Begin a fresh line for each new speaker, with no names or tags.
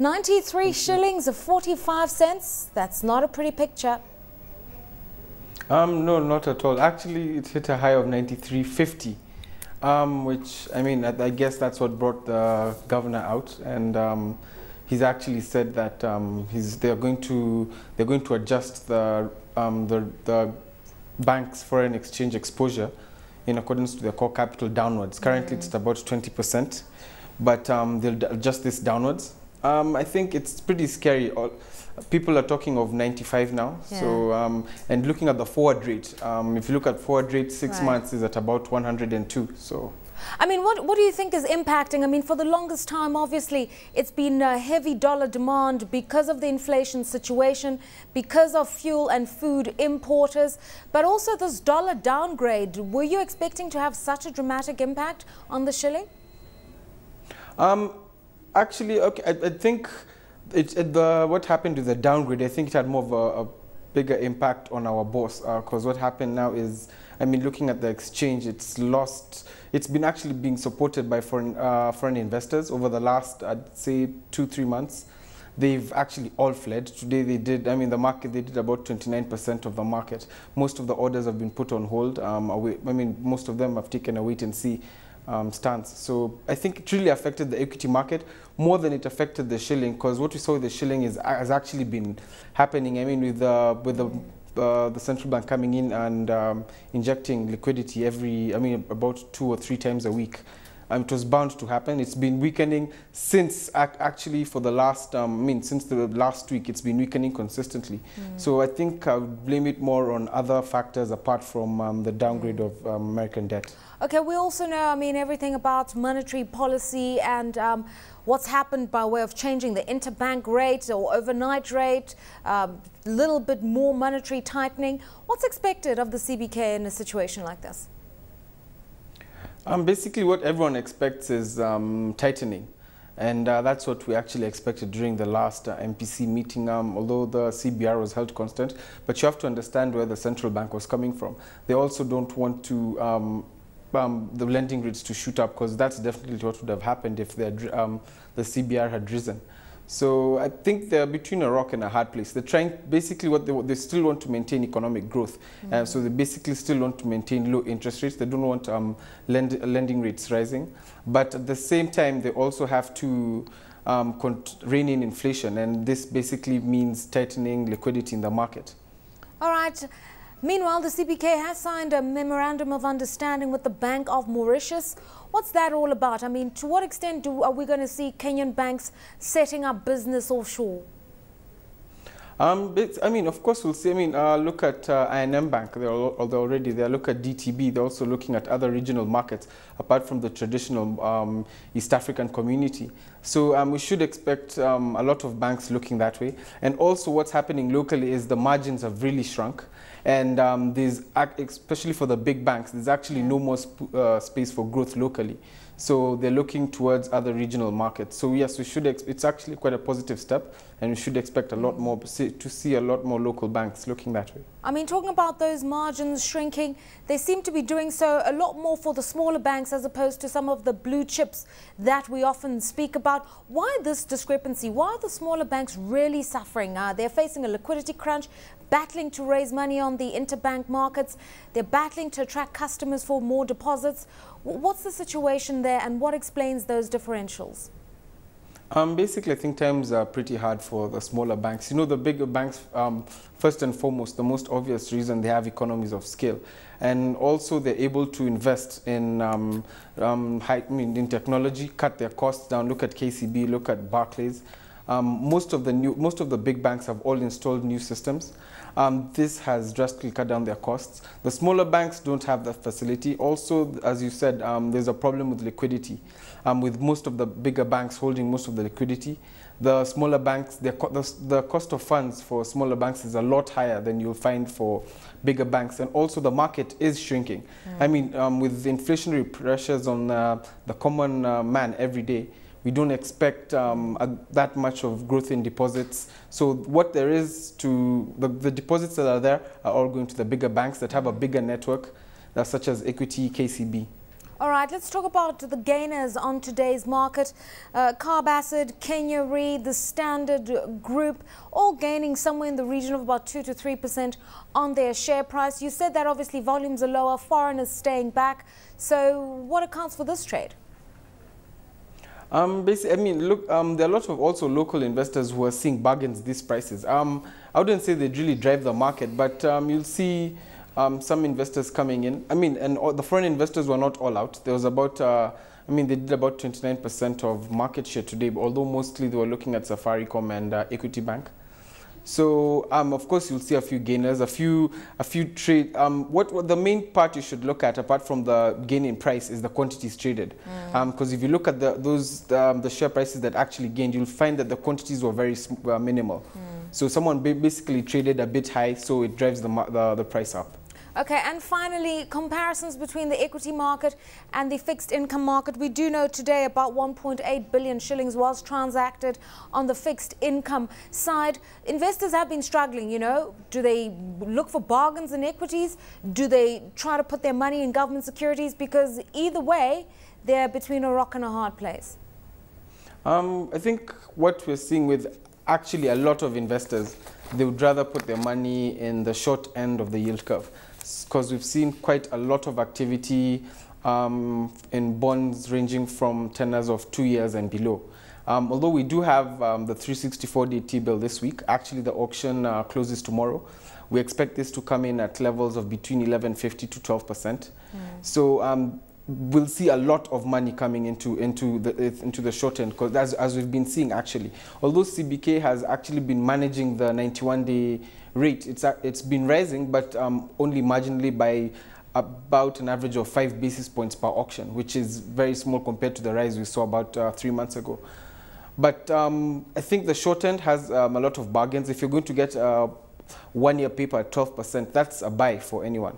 93 shillings of 45 cents. That's not a pretty picture.
Um, no, not at all. Actually, it hit a high of 93.50, um, which I mean, I, I, guess that's what brought the governor out, and um, he's actually said that um, he's they're going to they're going to adjust the um, the the bank's foreign exchange exposure in accordance to the core capital downwards. Currently, mm. it's about 20 percent, but um, they'll adjust this downwards. Um, I think it's pretty scary. People are talking of 95 now. Yeah. So, um, and looking at the forward rate, um, if you look at forward rate, six right. months is at about 102. So.
I mean, what, what do you think is impacting? I mean, for the longest time, obviously, it's been a heavy dollar demand because of the inflation situation, because of fuel and food importers, but also this dollar downgrade. Were you expecting to have such a dramatic impact on the shilling?
Um, actually, okay, I, I think it, it, the, what happened with the downgrade, I think it had more of a, a bigger impact on our bourse because uh, what happened now is, I mean, looking at the exchange, it's lost, it's been actually being supported by foreign, uh, foreign investors over the last, I'd say, two, three months. They've actually all fled. Today they did, I mean, the market, they did about 29% of the market. Most of the orders have been put on hold. Um, I mean, most of them have taken a wait and see um, stance. So I think it really affected the equity market more than it affected the shilling because what we saw with the shilling is has actually been happening. I mean, with the with the uh, the central bank coming in and um, injecting liquidity every, I mean, about two or three times a week. Um, it was bound to happen. It's been weakening since ac actually for the last, um, I mean, since the last week, it's been weakening consistently. Mm. So I think I would blame it more on other factors apart from um, the downgrade of um, American debt.
Okay, we also know, I mean, everything about monetary policy and um, what's happened by way of changing the interbank rate or overnight rate, a um, little bit more monetary tightening. What's expected of the CBK in a situation like this?
Um, basically, what everyone expects is um, tightening. And uh, that's what we actually expected during the last uh, MPC meeting, um, although the CBR was held constant. But you have to understand where the central bank was coming from. They also don't want to um, um, the lending rates to shoot up because that's definitely what would have happened if um, the CBR had risen. So I think they're between a rock and a hard place. They're trying, basically what they, they still want to maintain economic growth. Mm -hmm. uh, so they basically still want to maintain low interest rates. They don't want um, lend, lending rates rising. But at the same time, they also have to um, rein in inflation. And this basically means tightening liquidity in the market.
All right. Meanwhile, the CBK has signed a memorandum of understanding with the Bank of Mauritius. What's that all about? I mean, to what extent do, are we going to see Kenyan banks setting up business offshore?
Um, I mean, of course, we'll see. I mean, uh, look at uh, I&M Bank. They're, they're already there. Look at DTB. They're also looking at other regional markets apart from the traditional um, East African community. So um, we should expect um, a lot of banks looking that way. And also, what's happening locally is the margins have really shrunk. And um, there's, especially for the big banks, there's actually no more sp uh, space for growth locally. So they're looking towards other regional markets. So yes, we should. it's actually quite a positive step, and we should expect a lot more to see a lot more local banks looking that way.
I mean, talking about those margins shrinking, they seem to be doing so a lot more for the smaller banks as opposed to some of the blue chips that we often speak about. Why this discrepancy? Why are the smaller banks really suffering? Uh, they're facing a liquidity crunch, battling to raise money on the interbank markets. They're battling to attract customers for more deposits. What's the situation there and what explains those differentials?
Um, basically, I think times are pretty hard for the smaller banks. You know, the bigger banks, um, first and foremost, the most obvious reason they have economies of scale. And also they're able to invest in, um, um high, I mean, in technology, cut their costs down. Look at KCB, look at Barclays. Um, most of the new, most of the big banks have all installed new systems. Um, this has drastically cut down their costs. The smaller banks don't have that facility. Also, as you said, um, there's a problem with liquidity. Um, with most of the bigger banks holding most of the liquidity, the smaller banks, the, the, cost of funds for smaller banks is a lot higher than you'll find for bigger banks. And also the market is shrinking. Mm. I mean, um, with inflationary pressures on uh, the common uh, man every day, we don't expect um, a, that much of growth in deposits. So what there is to, the, the, deposits that are there are all going to the bigger banks that have a bigger network, uh, such as Equity, KCB.
All right, let's talk about the gainers on today's market. Uh, Carbacid, Kenya Re, the Standard Group, all gaining somewhere in the region of about 2 to 3% on their share price. You said that obviously volumes are lower, foreigners staying back. So what accounts for this trade?
Um, basically, I mean, look, um, there are a lot of also local investors who are seeing bargains these prices. Um, I wouldn't say they really drive the market, but um, you'll see um, some investors coming in. I mean, and all, the foreign investors were not all out. There was about, uh, I mean, they did about 29% of market share today, although mostly they were looking at Safaricom and uh, Equity Bank. So um, of course you'll see a few gainers, a few a few trade. Um, what, what, the main part you should look at, apart from the gain in price, is the quantities traded. Because mm. um, if you look at the, those um, the share prices that actually gained, you'll find that the quantities were very uh, minimal. Mm. So someone basically traded a bit high, so it drives the the, the price up.
Okay, and finally, comparisons between the equity market and the fixed income market. We do know today about 1.8 billion shillings was transacted on the fixed income side. Investors have been struggling, you know. Do they look for bargains in equities? Do they try to put their money in government securities? Because either way, they're between a rock and a hard place.
Um, I think what we're seeing with actually a lot of investors, they would rather put their money in the short end of the yield curve because we've seen quite a lot of activity um, in bonds ranging from tenors of two years and below. Um, although we do have um, the 364-day T-bill this week, actually the auction uh, closes tomorrow. We expect this to come in at levels of between 11.50 to 12 percent. Mm. So um, we'll see a lot of money coming into into the into the short end because as, as we've been seeing actually. Although CBK has actually been managing the 91 day rate it's it's been rising but um, only marginally by about an average of five basis points per auction which is very small compared to the rise we saw about uh, three months ago. But um, I think the short end has um, a lot of bargains. If you're going to get a one year paper at 12 percent that's a buy for anyone